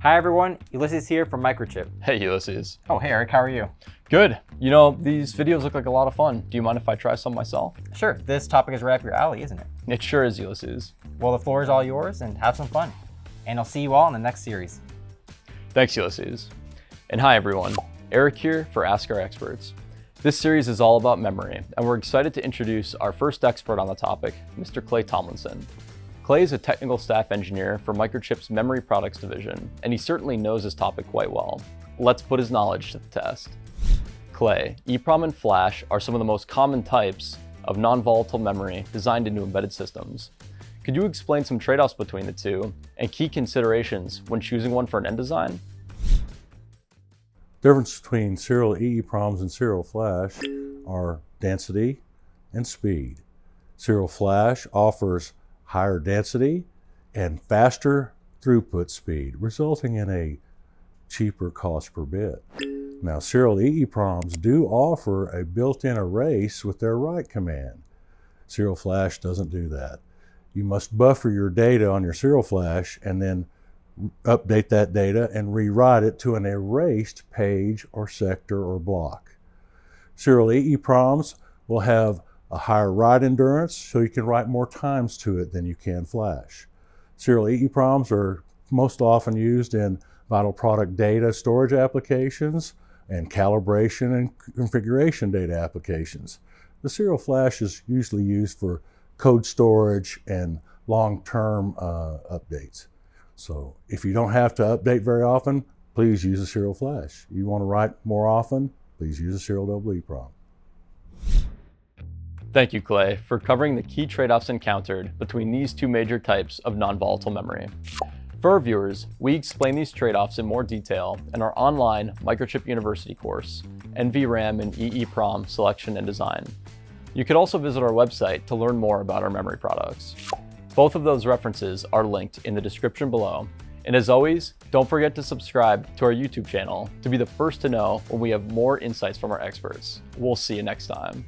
Hi everyone, Ulysses here from Microchip. Hey Ulysses. Oh, hey Eric, how are you? Good. You know, these videos look like a lot of fun. Do you mind if I try some myself? Sure, this topic is right up your alley, isn't it? It sure is, Ulysses. Well, the floor is all yours and have some fun. And I'll see you all in the next series. Thanks, Ulysses. And hi everyone, Eric here for Ask Our Experts. This series is all about memory, and we're excited to introduce our first expert on the topic, Mr. Clay Tomlinson. Clay is a technical staff engineer for Microchip's Memory Products Division, and he certainly knows his topic quite well. Let's put his knowledge to the test. Clay, EEPROM and Flash are some of the most common types of non-volatile memory designed into embedded systems. Could you explain some trade-offs between the two and key considerations when choosing one for an end design? Difference between serial EEPROMs and serial flash are density and speed. Serial flash offers higher density and faster throughput speed, resulting in a cheaper cost per bit. Now, serial EEPROMs do offer a built-in erase with their write command. Serial flash doesn't do that. You must buffer your data on your serial flash and then update that data and rewrite it to an erased page or sector or block. Serial EEPROMs will have a higher write endurance, so you can write more times to it than you can flash. Serial EEPROMs are most often used in vital product data storage applications and calibration and configuration data applications. The serial flash is usually used for code storage and long-term uh, updates. So if you don't have to update very often, please use a serial flash. You want to write more often, please use a serial double EEPROM. Thank you, Clay, for covering the key trade-offs encountered between these two major types of non-volatile memory. For our viewers, we explain these trade-offs in more detail in our online Microchip University course, NVRAM and EEPROM Selection and Design. You could also visit our website to learn more about our memory products. Both of those references are linked in the description below. And as always, don't forget to subscribe to our YouTube channel to be the first to know when we have more insights from our experts. We'll see you next time.